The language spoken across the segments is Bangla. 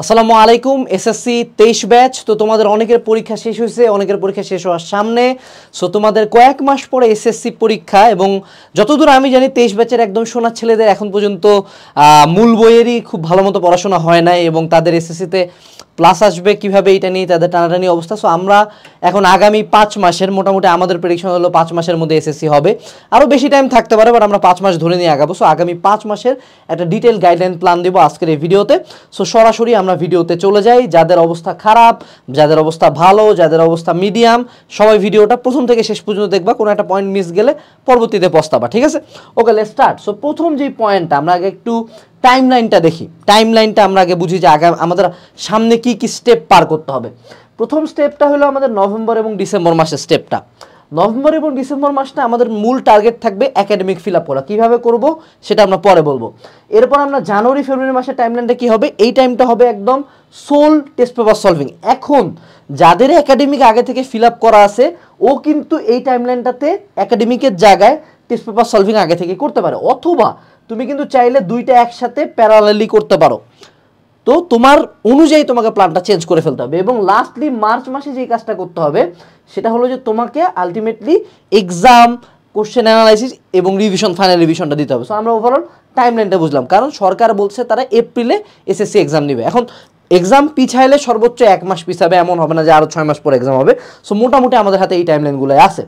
আসসালামু আলাইকুম এসএসসি তেইশ ব্যাচ তো তোমাদের অনেকের পরীক্ষা শেষ হয়েছে, অনেকের পরীক্ষা শেষ হওয়ার সামনে। সো তোমাদের কয়েক মাস পরে এসএসসি পরীক্ষা এবং যতদূর আমি জানি, তেইশ ব্যাচের একদম সোনার ছেলেদের এখন পর্যন্ত মূল বইয়েরই খুব ভালো মতো পড়াশোনা হয় নাই এবং তাদের এসএসসিতে প্লাস আসবে কীভাবে এটা নিয়ে তাদের টানাটানি অবস্থা। সো আমরা এখন আগামী পাঁচ মাসের মোটামুটি আমাদের প্রেডিকশন হলো পাঁচ মাসের মধ্যে এসএসসি হবে। আরও বেশি টাইম থাকতে পারে বাট আমরা পাঁচ মাস ধরে নিয়ে আগাবো। সো আগামী পাঁচ মাসের একটা ডিটেল গাইডলাইন প্ল্যান দেবো আজকের এই ভিডিওতে। সো সরাসরি আমরা ভিডিওতে চলে যাই। যাদের অবস্থা খারাপ, যাদের অবস্থা ভালো, যাদের অবস্থা মিডিয়াম সবাই ভিডিওটা প্রথম থেকে শেষ পর্যন্ত দেখবা। কোনো একটা পয়েন্ট মিস গেলে পরবর্তীতে পস্তাবা, ঠিক আছে? ওকে লেট স্টার্ট সো প্রথম যে পয়েন্টটা আমরা আগে একটু টাইম লাইনটা দেখি। টাইম লাইনটা আমরা আগে বুঝি যে আগে আমাদের সামনে কি কি স্টেপ পার করতে হবে। প্রথম স্টেপটা হলো আমাদের নভেম্বর এবং ডিসেম্বর মাসের স্টেপটা নভেম্বর এবং ডিসেম্বর মাসটা আমাদের মূল টার্গেট থাকবে একাডেমিক ফিল আপ করা। কীভাবে করব সেটা আমরা পরে বলব। এরপর আমরা জানুয়ারি ফেব্রুয়ারি মাসের টাইমলাইনটা কী হবে? এই টাইমটা হবে একদম সোল টেস্ট পেপার সলভিং এখন যাদের একাডেমিক আগে থেকে ফিল আপ করা আছে, ও কিন্তু এই টাইমলাইনটাতে একাডেমিকের জায়গায় টেস্ট পেপার সলভিং আগে থেকে করতে পারে। অথবা তুমি কিন্তু চাইলে দুইটা একসাথে প্যারালালি করতে পারো। তো তোমার অনুযায়ী তোমাকে প্ল্যানটা চেঞ্জ করে ফেলতে হবে এবং লাস্টলি মার্চ মাসে যে কাজটা করতে হবে, সেটা হলো যে তোমাকে আলটিমেটলি এক্সাম কোশ্চেন অ্যানালাইসিস এবং রিভিশন ফাইনাল রিভিশনটা দিতে হবে। সো আমরা ওভারঅল টাইমলাইনটা বুঝলাম। কারণ সরকার বলছে তারা এপ্রিলে এসএসসি এক্সাম নেবে। এখন এক্সাম পিছাইলে সর্বোচ্চ এক মাস পিছাবে, এমন হবে না যে আরও ছয় মাস পর এক্সাম হবে। সো মোটামুটি আমাদের হাতে এই টাইম টাইমলাইনগুলো আছে।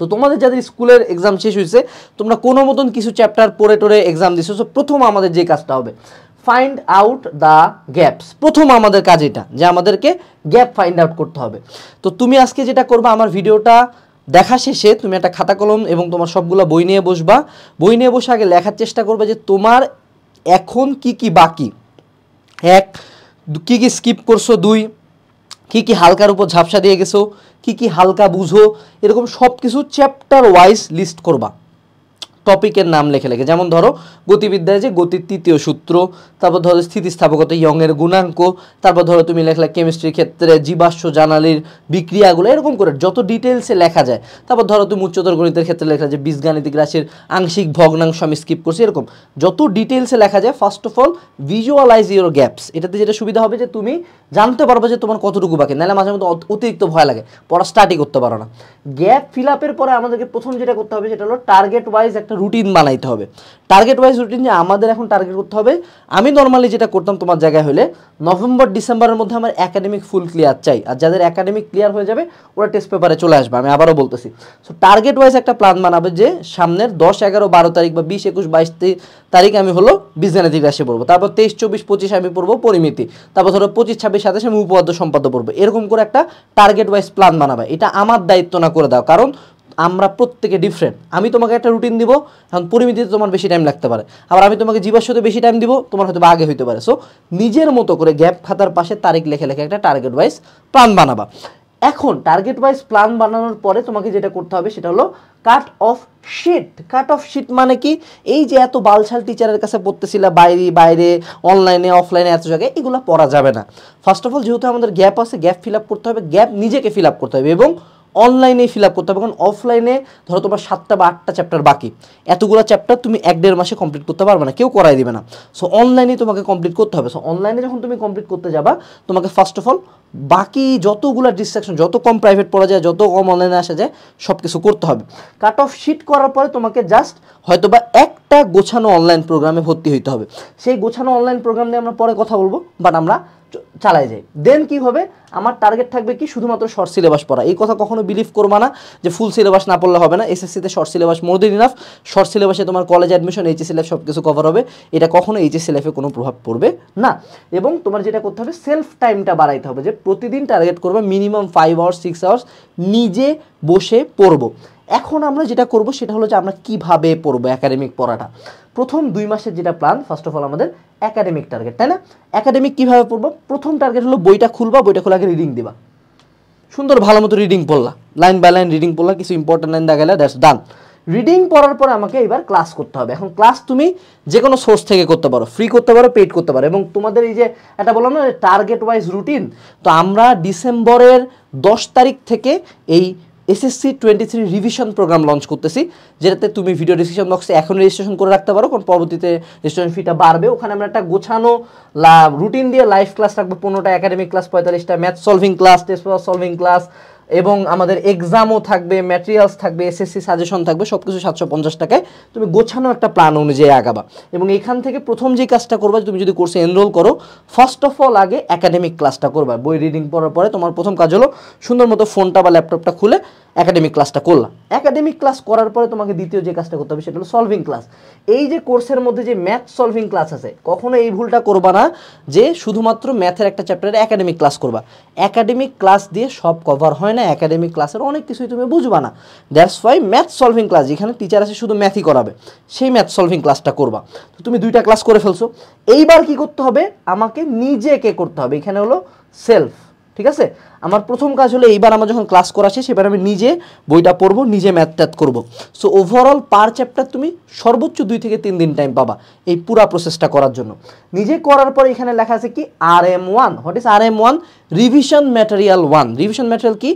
তো তোমাদের যাদের স্কুলের এক্সাম শেষ হয়েছে, তোমরা কোনো মতন কিছু চ্যাপ্টার পড়ে টোরে এক্সাম দিছো সো প্রথম আমাদের যে কাজটা হবে ফাইন্ড আউট দ্য গ্যাপস প্রথম আমাদের কাজ এটা, যে আমাদেরকে গ্যাপ ফাইন্ড আউট করতে হবে। তো তুমি আজকে যেটা করবা, আমার ভিডিওটা দেখা শেষে তুমি একটা খাতা কলম এবং তোমার সবগুলো বই নিয়ে বসবা। বই নিয়ে বসে আগে লেখার চেষ্টা করবে যে তোমার এখন কি কি বাকি। এক, কি কি স্কিপ করছ? দুই কি কি হালকার উপর ঝাপসা দিয়ে গেছো, কি কি হালকা বুঝো, এরকম সব কিছু চ্যাপ্টার ওয়াইজ লিস্ট করবা। টপিকের নাম লেখে লেখে। যেমন ধরো, গতিবিদ্যায় যে গতির তৃতীয় সূত্র, তারপর ধরো স্থিতিস্থাপকতা ইয়ংয়ের গুণাঙ্ক, তারপর ধরো তুমি লেখলা কেমিস্ট্রির ক্ষেত্রে জীবাশ্ম জানালির বিক্রিয়াগুলো, এরকম করে যত ডিটেলসে লেখা যায়। তারপর ধরো তুমি উচ্চতর গণিতের ক্ষেত্রে লেখা যে বীজগাণিতিক রাশির আংশিক ভগ্নাংশ আমি স্কিপ করছি, এরকম। যত ডিটেলসে লেখা যায় first of all visualize your gaps এটাতে যেটা সুবিধা হবে যে তুমি জানতে পারবে যে তোমার কতটুকু বাকি, নাহলে মাঝে মধ্যে অতিরিক্ত ভয় লাগে, পড়া স্টার্টই করতে পারো না। গ্যাপ ফিল আপের পরে আমাদেরকে প্রথম যেটা করতে হবে, সেটা হলো টার্গেট ওয়াইজ একটা রুটিন বানাইতে হবে। টার্গেট ওয়াইজ রুটিন যে আমাদের এখন টার্গেট করতে হবে। আমি নর্মালি যেটা করতাম তোমার জায়গায় হলে নভেম্বর ডিসেম্বরের মধ্যে আমার একাডেমিক ফুল ক্লিয়ার চাই। আর যাদের একাডেমিক ক্লিয়ার হয়ে যাবে, ওরা টেস্ট পেপারে চলে আসবে, আমি আবারও বলতেছি। সো টার্গেট ওয়াইজ একটা প্ল্যান বানাবে যে, সামনের দশ, এগারো, বারো তারিখ বা বিশ, একুশ, বাইশ তারিখ আমি হলো বীজগাণিতিক রাশি পড়ব। তারপর তেইশ, চব্বিশ, পঁচিশ আমি পড়ব পরিমিতি। তারপর ধরো পঁচিশ, ছাব্বিশ, সাতাশ আমি উপপাদ্য সম্পাদ্য পড়ব। এরকম করে একটা টার্গেট ওয়াইজ প্ল্যান বানাবে। এটা আমার দায়িত্ব না করে দাও। কারণ আমরা প্রত্যেকে ডিফারেন্ট আমি তোমাকে একটা রুটিন দিব, এখন পরিমিতিতে তোমার বেশি টাইম লাগতে পারে। আবার আমি তোমাকে জীবাশ্মতে বেশি টাইম দিব, তোমার হয়তো আগে হইতে পারে। সো নিজের মতো করে গ্যাপ খাতার পাশে তারিখ লেখে লেখে একটা টার্গেট ওয়াইজ প্ল্যান বানাবা। এখন টার্গেট ওয়াইজ প্ল্যান বানানোর পরে তোমাকে যেটা করতে হবে সেটা হলো cut off sheet cut off sheet মানে কি? এই যে এত বালছাল টিচারের কাছে পড়তেছিলা, বাইরে বাইরে অনলাইনে অফলাইনে এত জায়গায়, এগুলো পড়া যাবে না। ফার্স্ট অফ অল যেহেতু আমাদের গ্যাপ আছে গ্যাপ ফিল আপ করতে হবে গ্যাপ নিজেকে ফিল আপ করতে হবে এবং অনলাইনে ফিল আপ করতে হবে। কারণ অফলাইনে ধরো তোমার সাতটা বা আটটা চ্যাপ্টার বাকি। এতগুলো চ্যাপ্টার তুমি এক দেড় মাসে কমপ্লিট করতে পারবে না, কেউ করাই দিবে না। সো অনলাইনে তোমাকে কমপ্লিট করতে হবে। সো অনলাইনে যখন তুমি কমপ্লিট করতে যাবা, তোমাকে ফার্স্ট অফ অল বাকি যতগুলো ডিস্ট্রাকশন যত কম প্রাইভেট পড়া যায়, যত কম অনলাইনে আসা যায় সব কিছু করতে হবে। কাট অফ শিট করার পরে তোমাকে জাস্ট হয়তো বা একটা গোছানো অনলাইন প্রোগ্রামে ভর্তি হইতে হবে। সেই গোছানো অনলাইন প্রোগ্রাম নিয়ে আমরা পরে কথা বলব বাট আমরা চ- চালাই যাই দেন কি হবে? আমার টার্গেট থাকবে কি? শুধুমাত্র শর্ট সিলেবাস পড়া। এই কথা কখনো বিলিভ করবা না যে ফুল সিলেবাস না পড়লে হবে না। এসএসসিতে শর্ট সিলেবাস মোর দিন ইনাফ শর্ট সিলেবাসে তোমার কলেজ অ্যাডমিশন এইচএসসি লাইফ সব কিছু কভার হবে। এটা কখনো এইচএসসি লাইফে কোনো প্রভাব পড়বে না। এবং তোমার যেটা করতে হবে সেলফ টাইমটা বাড়াইতে হবে যে প্রতিদিন টার্গেট করবে minimum five hours six hours নিজে বসে পড়ব। এখন আমরা যেটা করব সেটা হলো যে আমরা কীভাবে পড়ব একাডেমিক পড়াটা। প্রথম দুই মাসের যেটা প্ল্যান ফার্স্ট অফ অল আমাদের একাডেমিক টার্গেট তাই না? একাডেমিক কীভাবে পড়ব? প্রথম টার্গেট হলো বইটা খুলবা, বইটা খোলা আগে রিডিং দিবা। সুন্দর ভালো মতো রিডিং পড়লা। লাইন বাই লাইন রিডিং পড়লা, কিছু ইম্পর্টেন্ট লাইন দেখালে দ্যাটস ডান রিডিং পড়ার পর আমাকে এবার ক্লাস করতে হবে। এখন ক্লাস তুমি যে কোনো সোর্স থেকে করতে পারো ফ্রি করতে পারো পেড করতে পারো। এবং তোমাদের এই যে একটা বললাম না টার্গেট ওয়াইজ রুটিন তো আমরা ডিসেম্বরের দশ তারিখ থেকে এই SSC twenty three revision program launch করতেছি, যেটাতে তুমি ভিডিও ডিসক্রিপশন বক্সে এখন রেজিস্ট্রেশন করে রাখতে পারো, কারণ পরবর্তীতে রেজিস্ট্রেশন ফিটা বাড়বে। ওখানে আমরা একটা গোছানো রুটিন দিয়ে লাইভ ক্লাস রাখব, পনেরোটা একাডেমিক ক্লাস পঁয়তাল্লিশটা math solving class test solving class এবং আমাদের এক্সামও থাকবে ম্যাটেরিয়ালস থাকবে এসএসসি সাজেশন থাকবে সব কিছু সাতশো পঞ্চাশ টাকায় তুমি গোছানো একটা প্ল্যান অনুযায়ী আগাবা। এবং এখান থেকে প্রথম যে কাজটা করবা, তুমি যদি কোর্সে এনরোল করো ফার্স্ট অফ অল আগে একাডেমিক ক্লাসটা করবা। বই রিডিং পড়ার পরে তোমার প্রথম কাজ হলো সুন্দর মতো ফোনটা বা ল্যাপটপটা খুলে একাডেমিক ক্লাসটা করলাম। একাডেমিক ক্লাস করার পরে তোমাকে দ্বিতীয় যে কাজটা করতে হবে, সেটা হলো সলভিং ক্লাস এই যে কোর্সের মধ্যে যে ম্যাথ সলভিং ক্লাস আছে, কখনো এই ভুলটা করবা না যে শুধুমাত্র ম্যাথের একটা চ্যাপ্টারে একাডেমিক ক্লাস করবা। একাডেমিক ক্লাস দিয়ে সব কভার হয় না একাডেমিক ক্লাসের অনেক কিছুই তুমি বুঝবা না। That's why math solving class যেখানে টিচার আছে শুধু ম্যাথই করাবে, সেই ম্যাথ সলভিং ক্লাসটা করবা। তো তুমি দুইটা ক্লাস করে ফেলছো। এইবার কি করতে হবে? আমাকে নিজেকে করতে হবে। এখানে হলো সেলফ ঠিক আছে? আমার প্রথম কাজ হলো এইবার আমার যখন ক্লাস করা এবার আমি নিজে বইটা পড়ব, নিজে ম্যাথ ট্যাথ করব। সো ওভারঅল পার চ্যাপ্টার তুমি সর্বোচ্চ দুই থেকে তিন দিন টাইম পাবা এই পুরা প্রসেসটা করার জন্য। নিজে করার পরে এখানে লেখা আছে কি? R M one what is R M one revision material one revision material কি?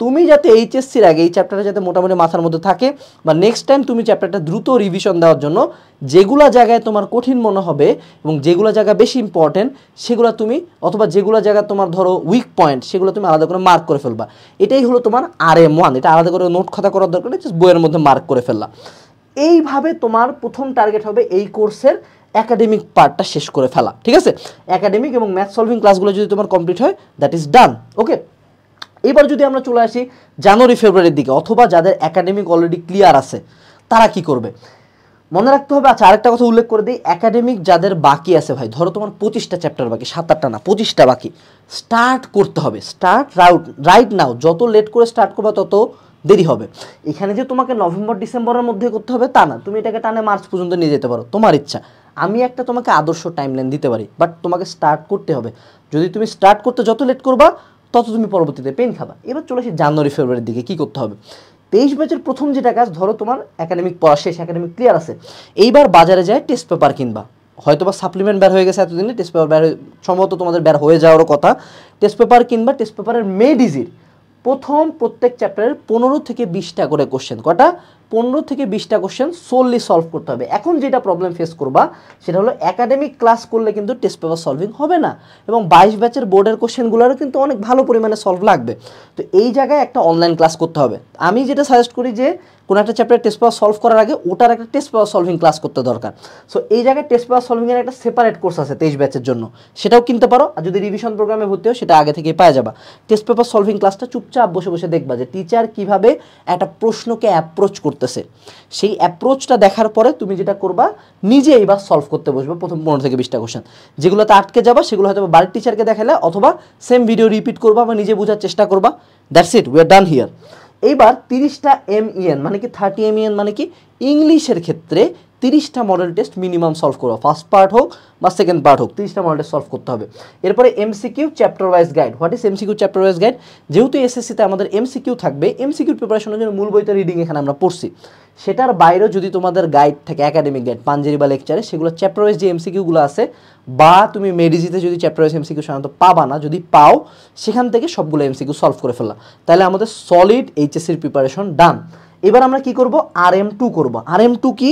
তুমি যাতে এইচএসসির আগে এই চ্যাপ্টারটা যাতে মোটামুটি মাথার মধ্যে থাকে, বা নেক্সট টাইম তুমি চ্যাপ্টারটা দ্রুত রিভিশন দেওয়ার জন্য যেগুলা জায়গায় তোমার কঠিন মনে হবে এবং যেগুলো জায়গা বেশি ইম্পর্টেন্ট সেগুলো তুমি অথবা যেগুলো জায়গা তোমার ধরো উইক পয়েন্ট সেগুলো তুমি আলাদা করে মার্ক করে ফেলবা। এটাই হলো তোমার আর এম ওয়ান এটা আলাদা করে নোট খাতা করার দরকার নেই বইয়ের মধ্যে মার্ক করে ফেললা। এইভাবে তোমার প্রথম টার্গেট হবে এই কোর্সের একাডেমিক পার্টটা শেষ করে ফেলা, ঠিক আছে? একাডেমিক এবং ম্যাথ সলভিং ক্লাসগুলো যদি তোমার কমপ্লিট হয় দ্যাট ইজ ডান ওকে এবার যদি আমরা চলে আসি জানুয়ারি ফেব্রুয়ারির দিকে, অথবা যাদের একাডেমিক অলরেডি ক্লিয়ার আছে, তারা কি করবে? মনে রাখতে হবে আচ্ছা আরেকটা কথা উল্লেখ করে দিই। একাডেমিক যাদের বাকি আছে ভাই, ধরো তোমার পঁচিশটা চ্যাপ্টার বাকি সাত আটটা না, পঁচিশটা বাকি স্টার্ট করতে হবে। স্টার্ট রাউট রাইট নাও যত লেট করে স্টার্ট করবে, তত দেরি হবে। এখানে যে তোমাকে নভেম্বর, ডিসেম্বরের মধ্যে করতে হবে, তা না। তুমি এটাকে টানে মার্চ পর্যন্ত নিয়ে যেতে পারো, তোমার ইচ্ছা। আমি একটা তোমাকে আদর্শ টাইমলাইন দিতে পারি বাট তোমাকে স্টার্ট করতে হবে। যদি তুমি স্টার্ট করতে যত লেট করবা, তত তুমি পরবর্তীতে পেন খাবা। এবার চলে আসি জানুয়ারি, ফেব্রুয়ারির দিকে, কী করতে হবে? তেইশ ব্যাচের প্রথম যেটা কাজ, ধরো তোমার একাডেমিক পড়া শেষ একাডেমিক ক্লিয়ার আছে। এইবার বাজারে যায় টেস্ট পেপার কিনবা। হয়তো বা সাপ্লিমেন্ট বের হয়ে গেছে এতদিনে টেস্ট পেপার বের সম্ভবত তোমাদের বের হয়ে যাওয়ারও কথা। টেস্ট পেপার কিনবা টেস্ট পেপারের মে ডিজির প্রথম প্রত্যেক চ্যাপ্টারের পনেরো থেকে বিশটা করে কোশ্চেন কটা? পনেরো থেকে বিশটা কোশ্চেন সোললি সলভ করতে হবে। এখন যেটা প্রবলেম ফেস করবা, সেটা হলো একাডেমিক ক্লাস করলে কিন্তু টেস্ট পেপার সলভিং হবে না এবং বাইশ ব্যাচের বোর্ডের কোশ্চেনগুলোরও কিন্তু অনেক ভালো পরিমাণে সলভ লাগবে। তো এই জায়গায় একটা অনলাইন ক্লাস করতে হবে। আমি যেটা সাজেস্ট করি যে, কোনো একটা চ্যাপ্টার টেস্ট পেপার সলভ করার আগে ওটার একটা টেস্ট পেপার সলভিং ক্লাস করতে দরকার। সো এই জায়গায় টেস্ট পেপার সলভিংয়ের একটা সেপারেট কোর্স আছে তেইশ ব্যাচের জন্য। সেটাও কিনতে পারো আর যদি রিভিশন প্রোগ্রামে ভর্তি হয় সেটা আগে থেকেই পাওয়া যাবা। টেস্ট পেপার সলভিং ক্লাসটা চুপচাপ বসে বসে দেখবা যে টিচার কীভাবে একটা প্রশ্নকে অ্যাপ্রোচ করতেছে। সেই অ্যাপ্রোচটা দেখার পরে তুমি যেটা করবা, নিজে এইবার সলভ করতে বসবে প্রথম পনেরো থেকে বিশটা কোশ্চেন যেগুলোতে আটকে যাবা, সেগুলো হয়তো বাড়ির টিচারকে দেখালে, অথবা সেম ভিডিও রিপিট করবা বা নিজে বোঝার চেষ্টা করবা। That's it we are done here এইবার তিরিশটা এম ইএন মানে কি থার্টি এম ইএন মানে কি? ইংলিশের ক্ষেত্রে তিরিশটা মডেল টেস্ট মিনিমাম সলভ করব ফার্স্ট পার্ট হোক বা সেকেন্ড পার্ট হোক, তিরিশটা মডেল টেস্ট সলভ করতে হবে। এরপরে MCQ chapter wise guide what is MCQ chapter wise guide যেহেতু এসএসসিতে আমাদের এমসিকিউ থাকবে এমসিকিউর প্রিপারেশনের জন্য মূল বইতে রিডিং এখানে আমরা পড়ছি। সেটার বাইরেও যদি তোমাদের গাইড থাকে একাডেমিক গাইড পাঞ্জেরি বা লেকচারে সেগুলো চ্যাপ্টার ওয়াইজ যে এমসিকিউগুলো আছে, বা তুমি মেডিজিতে যদি চ্যাপ্টার ওয়াইজ এমসিকিউ সাধারণত পাবা না, যদি পাও, সেখান থেকে সবগুলো এমসিকিউ সলভ করে ফেললা। তাহলে আমাদের সলিড এইচএসসির প্রিপারেশন ডান এবার আমরা কি করব? আর এম টু করব। আর এম টু কি?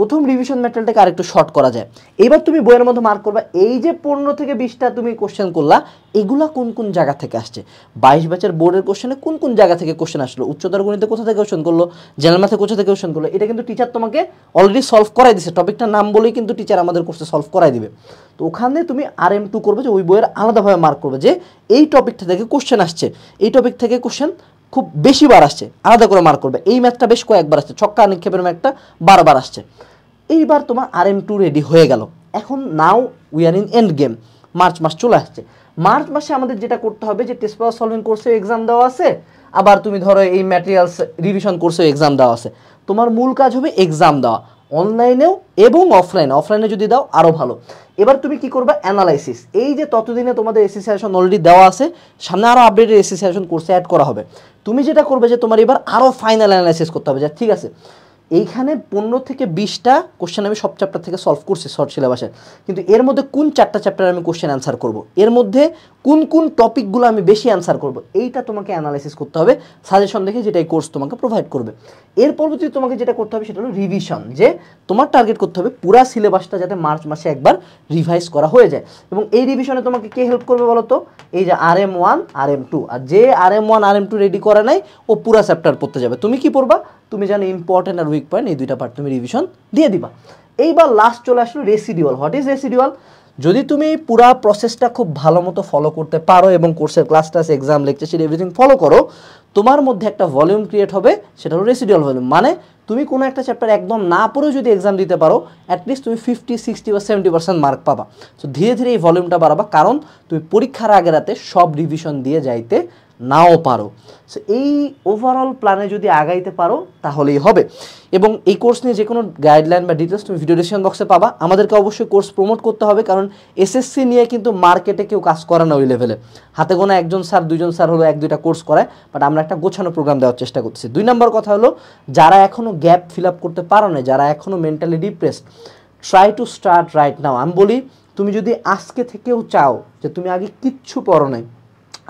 প্রথম রিভিশন ম্যাটেরিয়ালটাকে আরেকটু শর্ট করা যায়। এবার তুমি বইয়ের মধ্যে মার্ক করবা, এই যে পনেরো থেকে বিশটা তুমি কোশ্চেন করলা, এগুলা কোন কোন জায়গা থেকে আসছে? বাইশ ব্যাচের বোর্ডের কোশ্চেনে কোন কোন জায়গা থেকে কোশ্চেন আসলো? উচ্চতর গণিতে কোথা থেকে কোশ্চেন করল? জেনারেল ম্যাথে কোথা থেকে কোশ্চেন করল? এটা কিন্তু টিচার তোমাকে অলরেডি সলভ করাই দিছে। টপিকটার নাম বলেই কিন্তু টিচার আমাদের কোর্সে সলভ করাই দিবে। তো ওখানে তুমি আর এম টু করবে যে ওই বইয়ের আলাদাভাবে মার্ক করবে যে এই টপিকটা থেকে কোশ্চেন আসছে। এই টপিক থেকে কোশ্চেন খুব বেশি বার আসছে। আলাদা করে মার্ক করবে। এই ম্যাথটা বেশ কয়েকবার আসছে। ছক্কা নিক্ষেপের ম্যাথটা বারবার আসছে। এইবার তোমার আর এম টু রেডি হয়ে গেল। এখন now we are in end game March মাস চলে আসছে। মার্চ মাসে আমাদের যেটা করতে হবে যে টেস্ট পাওয়ার সলভিং কোর্সেও এক্সাম দেওয়া আছে, আবার তুমি ধরো এই ম্যাটেরিয়ালস রিভিশন কোর্সেও এক্সাম দেওয়া আছে। তোমার মূল কাজ হবে এক্সাম দেওয়া। অনলাইনেও এবং অফলাইনে অফলাইনে যদি দাও আরও ভালো। এবার তুমি কি করবে? অ্যানালাইসিস এই যে ততদিনে তোমাদের এসি অলরেডি দেওয়া আছে, সামনে আরও আপডেটেড এসি কোর্সে অ্যাড করা হবে। তুমি যেটা করবে যে তোমার এবার আরও ফাইনাল অ্যানালাইসিস করতে হবে। যে ঠিক আছে। এইখানে পনেরো থেকে বিশটা কোশ্চেন আমি সব চ্যাপ্টার থেকে সলভ করছি শর্ট সিলেবাসে কিন্তু এর মধ্যে কোন চারটা চ্যাপ্টার আমি কোশ্চেন অ্যান্সার করব? এর মধ্যে কোন কোন টপিকগুলো আমি বেশি অ্যান্সার করব? এইটা তোমাকে অ্যানালাইসিস করতে হবে। সাজেশন দেখে যেটা এই কোর্স তোমাকে প্রোভাইড করবে। এর পরবর্তীতে তোমাকে যেটা করতে হবে, সেটা হলো রিভিশন যে তোমার টার্গেট করতে হবে পুরা সিলেবাসটা যাতে মার্চ মাসে একবার রিভাইজ করা হয়ে যায়। এবং এই রিভিশনে তোমাকে কে হেল্প করবে বলো তো এই যে R M one R M two আর যে R M one R M two ready করে নাই, ও পুরা চ্যাপ্টার পড়তে যাবে। তুমি কি পড়বা? তুমি জানো ইম্পর্টেন্ট আর উইক পয়েন্ট এই দুইটা পার্ট তুমি রিভিশন দিয়ে দিবা। এইবার লাস্ট চলে আসলো রেসিডিউয়াল হোয়াট ইজ রেসিডিউয়াল যদি তুমি পুরা প্রসেসটা খুব ভালো মতো ফলো করতে পারো এবং কোর্সের ক্লাস টাস exam lecture sheet everything follow করো তোমার মধ্যে একটা ভলিউম ক্রিয়েট হবে, সেটা হলো রেসিডুয়াল ভলিউম মানে তুমি কোনো একটা চ্যাপ্টার একদম না পড়েও যদি এক্সাম দিতে পারো অ্যাটলিস্ট তুমি ফিফটি সিক্সটি বা সেভেন্টি পার্সেন্ট মার্ক পাবা। তো ধীরে ধীরে এই ভলিউমটা বাড়াবা, কারণ তুমি পরীক্ষার আগে রাতে সব রিভিশন দিয়ে যাইতে নাও পারো। সো এই ওভারঅল প্ল্যানে যদি আগাইতে পারো, তাহলেই হবে। এবং এই কোর্স নিয়ে যে কোনো গাইডলাইন বা ডিটেলস তুমি ভিডিও ডিসক্রিপশন বক্সে পাবা। আমাদেরকে অবশ্যই কোর্স প্রমোট করতে হবে, কারণ এসএসসি নিয়ে কিন্তু মার্কেটে কেউ কাজ করে না ওই লেভেলে হাতে গোনা একজন স্যার দুজন স্যার হলো এক, দুইটা কোর্স করায় বাট আমরা একটা গোছানো প্রোগ্রাম দেওয়ার চেষ্টা করতেছি। দুই নম্বর কথা হলো, যারা এখনও গ্যাপ ফিল আপ করতে পারো না যারা এখনও mentally depressed try to start right now আমি বলি, তুমি যদি আজকে থেকেও চাও যে তুমি আগে কিচ্ছু পড়ো নাই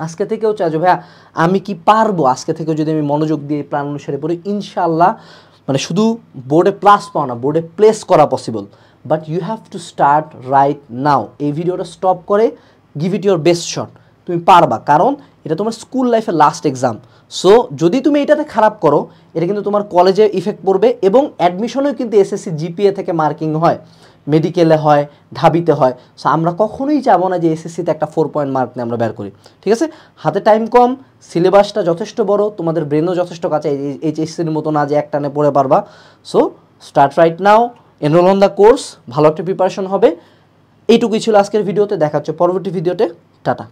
আজকে থেকেও চাইছো ভাইয়া, আমি কি পারব আজকে থেকেও যদি আমি মনোযোগ দিয়ে প্ল্যান অনুসারে পড়ি? ইনশাল্লাহ মানে শুধু বোর্ডে প্লাস পাওয়া না বোর্ডে প্লেস করা possible but you have to start right now এই ভিডিওটা স্টপ করে give it your best shot তুমি পারবা। কারণ এটা তোমার স্কুল লাইফের লাস্ট এক্সাম সো যদি তুমি এটাতে খারাপ করো, এটা কিন্তু তোমার কলেজে ইফেক্ট পড়বে এবং অ্যাডমিশনেও কিন্তু এসএসসি জিপিএ থেকে মার্কিং হয়। মেডিকেলে হয়, ঢাবিতে হয়। সো আমরা কখনোই চাবো না যে এসএসসিতে একটা ফোর পয়েন্ট মার্ক নিয়ে আমরা বের করি। ঠিক আছে? হাতে টাইম কম সিলেবাসটা যথেষ্ট বড়, তোমাদের ব্রেনও যথেষ্ট কাছে এইচএসসির মতো না যে একটানে পড়ে পারবা। So start right now enroll on the course ভালো একটা প্রিপারেশন হবে। এইটুকুই ছিল আজকের ভিডিওতে দেখা হচ্ছে পরবর্তী ভিডিওতে টাটা।